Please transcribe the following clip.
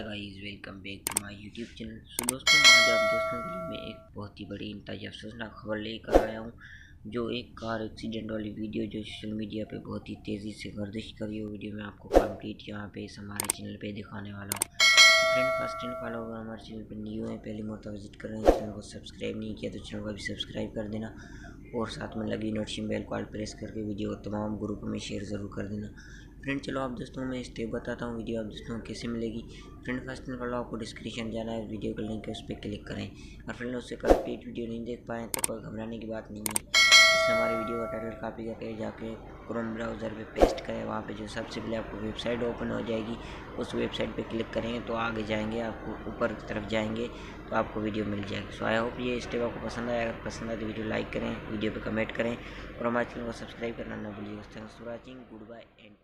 Hi guys welcome back to my YouTube channel so दोस्तों, आज आप दोस्तों के लिए मैं एक बहुत ही बड़ी इंतजाज अफसोसनाक खबर लेकर आया हूँ, जो एक कार एक्सीडेंट वाली वीडियो जो सोशल मीडिया पे बहुत ही तेज़ी से गर्दिश करी है। वीडियो मैं आपको कंप्लीट यहाँ पे इस हमारे चैनल पे दिखाने वाला हूँ। फ्रेंड फ़र्स्ट टाइम फॉलो अगर हमारे चैनल पर न्यू है, पहली मरतबा विज़िट कर रहे हैं। चैनल को सब्सक्राइब नहीं किया तो चैनल को भी सब्सक्राइब कर देना। और साथ में लगी नोटिंग बेल कॉल प्रेस करके वीडियो को तमाम ग्रुप में शेयर ज़रूर कर देना। फ्रेंड चलो आप दोस्तों, मैं स्टेप बताता हूँ वीडियो आप दोस्तों को कैसे मिलेगी। फ्रेंड फ़र्स्ट में कर आपको डिस्क्रिप्शन जाना है, वीडियो का लिंक है, उस पर क्लिक करें। और फ्रेंड उससे कंप्लीट वीडियो नहीं देख पाएँ तो कोई घबराने की बात नहीं है। वीडियो का टाइटल कापी करके जाके क्रोम ब्राउज़र पे पेस्ट करें। वहाँ पे जो सबसे पहले आपको वेबसाइट ओपन हो जाएगी, उस वेबसाइट पे क्लिक करेंगे तो आगे जाएँगे, आपको ऊपर की तरफ़ जाएँगे तो आपको वीडियो मिल जाएगी। सो आई होप ये स्टेप आपको पसंद आया। अगर पसंद आए तो वीडियो लाइक करें वीडियो पर कमेंट करें और हमारे चैनल को सब्सक्राइब करना ना भूलिए वॉचिंग गुड बाय एंड